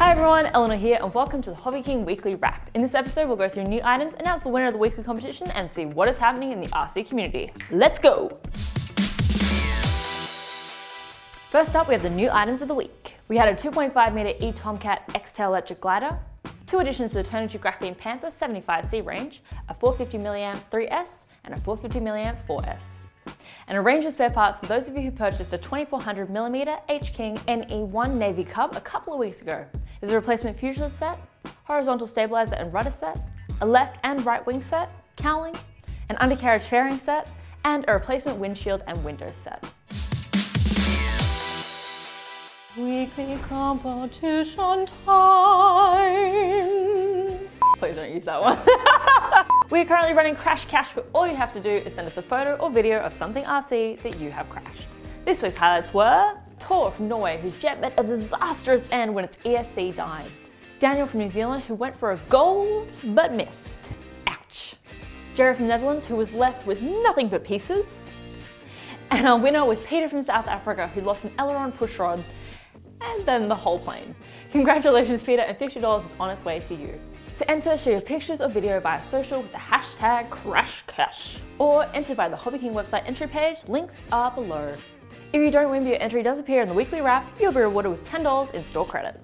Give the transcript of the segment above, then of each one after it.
everyone, Eleanor here and welcome to the Hobby King Weekly Wrap. In this episode we'll go through new items, announce the winner of the weekly competition and see what is happening in the RC community. Let's go! First up we have the new items of the week. We had a 2.5 meter E-Tomcat X-Tail electric glider, two additions to the Turnigy Graphene Panther 75C range, a 450 mAh 3S and a 450 mAh 4S and a range of spare parts for those of you who purchased a 2400mm H-King NE1 Navy Cub a couple of weeks ago. Is a replacement fuselage set, horizontal stabilizer and rudder set, a left and right wing set, cowling, an undercarriage fairing set, and a replacement windshield and window set. Weekly competition time. Please don't use that one. We're currently running Crash Cash where all you have to do is send us a photo or video of something RC that you have crashed. This week's highlights were Tor from Norway whose jet met a disastrous end when its ESC died. Daniel from New Zealand who went for a goal but missed. Ouch. Jared from Netherlands who was left with nothing but pieces. And our winner was Peter from South Africa who lost an aileron pushrod and then the whole plane. Congratulations Peter and $50 is on its way to you. To enter, share your pictures or video via social with the hashtag CrashCash or enter by the Hobby King website entry page, links are below. If you don't win but your entry does appear in the weekly wrap, you'll be rewarded with $10 in store credit.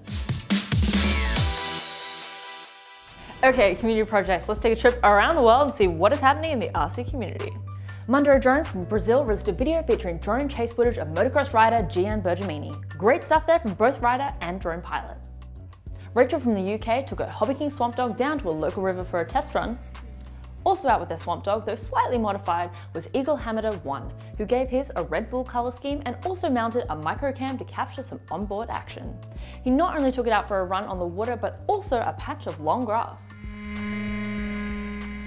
Okay, community projects, let's take a trip around the world and see what is happening in the RC community. Mundro Drone from Brazil released a video featuring drone chase footage of motocross rider Gian Bergamini. Great stuff there from both rider and drone pilot. Rachel from the UK took her Hobby King Swamp Dawg down to a local river for a test run. Also out with their Swamp Dawg, though slightly modified, was Eagle Hammer 1, who gave his a Red Bull colour scheme and also mounted a microcam to capture some onboard action. He not only took it out for a run on the water, but also a patch of long grass.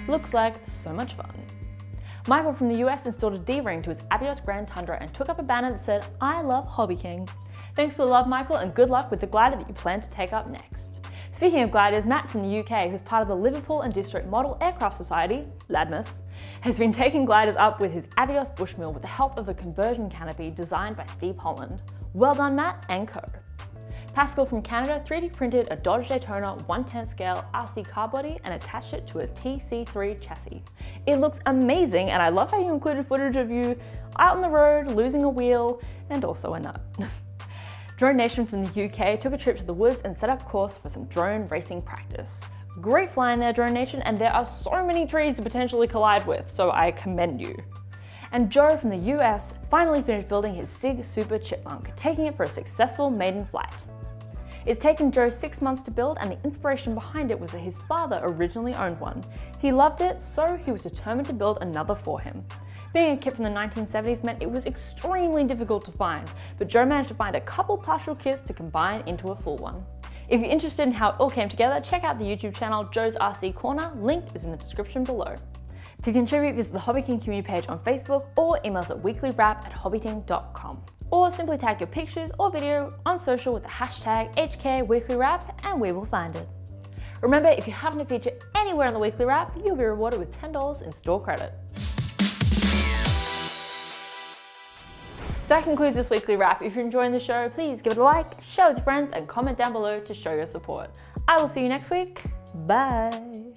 Looks like so much fun. Michael from the US installed a D-ring to his Avios Grand Tundra and took up a banner that said, I love Hobby King. Thanks for the love, Michael, and good luck with the glider that you plan to take up next. Speaking of gliders, Matt from the UK, who's part of the Liverpool and District Model Aircraft Society, LADMAS, has been taking gliders up with his Avios BushMule with the help of a conversion canopy designed by Steve Holland. Well done, Matt and co. Pascal from Canada 3D printed a Dodge Daytona 1 10 scale RC car body and attached it to a TC3 chassis. It looks amazing and I love how you included footage of you out on the road, losing a wheel, and also a nut. Drone Nation from the UK took a trip to the woods and set up course for some drone racing practice. Great flying there, Drone Nation, and there are so many trees to potentially collide with, so I commend you. And Joe from the US finally finished building his SIG Super Chipmunk, taking it for a successful maiden flight. It's taken Joe six months to build and the inspiration behind it was that his father originally owned one. He loved it, so he was determined to build another for him. Being a kit from the 1970s meant it was extremely difficult to find, but Joe managed to find a couple partial kits to combine into a full one. If you're interested in how it all came together, check out the YouTube channel Joe's RC Corner, link is in the description below. To contribute, visit the Hobby King community page on Facebook or email us at weeklywrap at hobbyking.com. Or simply tag your pictures or video on social with the hashtag HKWeeklyWrap and we will find it. Remember, if you happen to feature anywhere in the weekly wrap, you'll be rewarded with $10 in store credit. So that concludes this weekly wrap. If you're enjoying the show, please give it a like, share with your friends, and comment down below to show your support. I will see you next week. Bye.